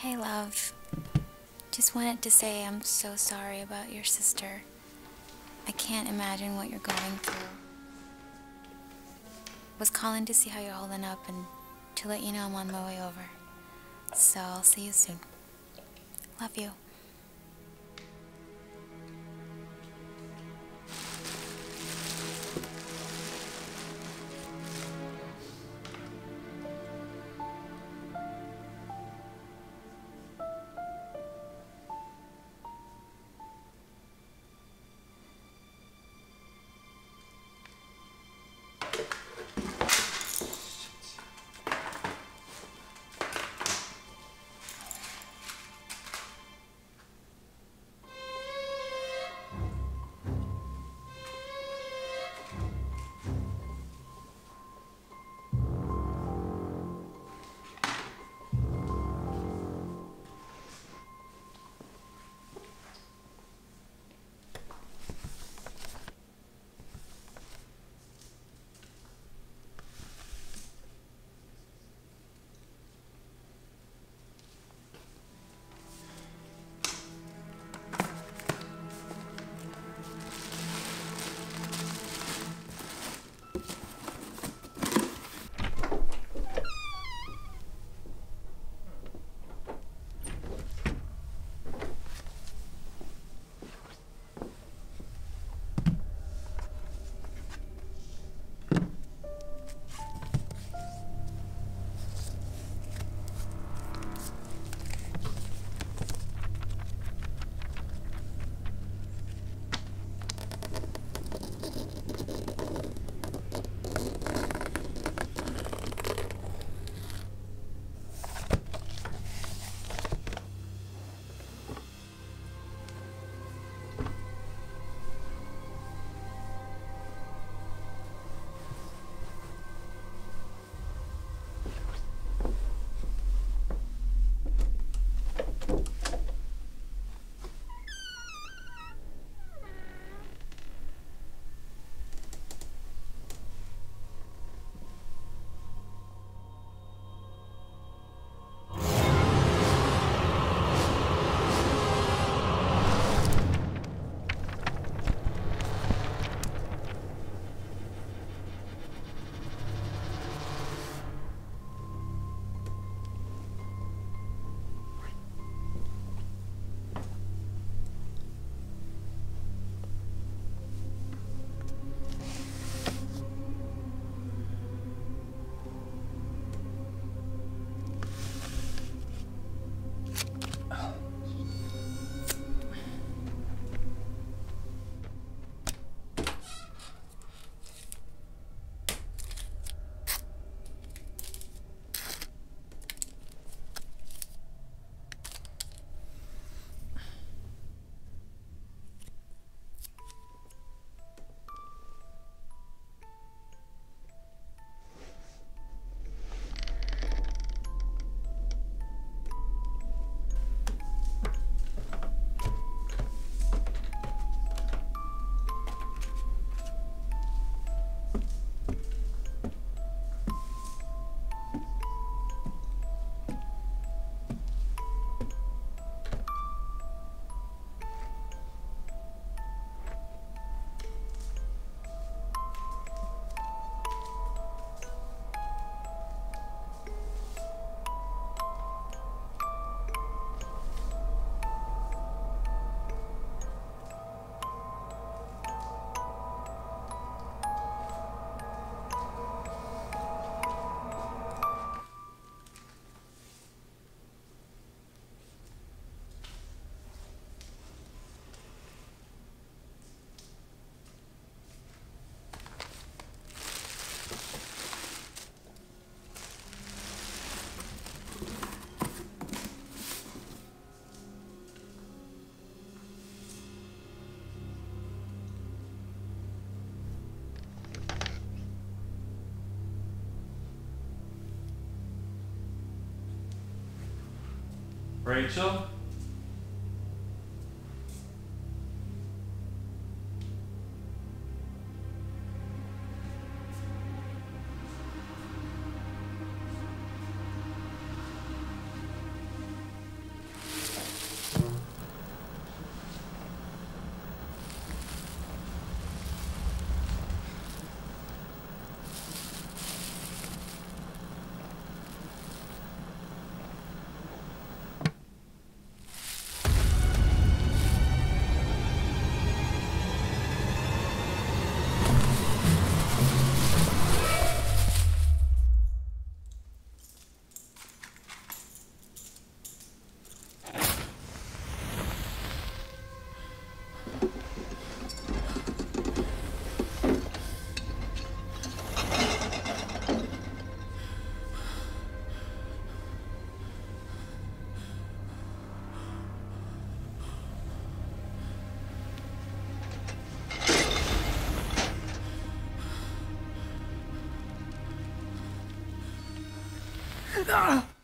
Hey, love. Just wanted to say I'm so sorry about your sister. I can't imagine what you're going through. Was calling to see how you're holding up and to let you know I'm on my way over. So I'll see you soon. Love you. Rachel? Ah.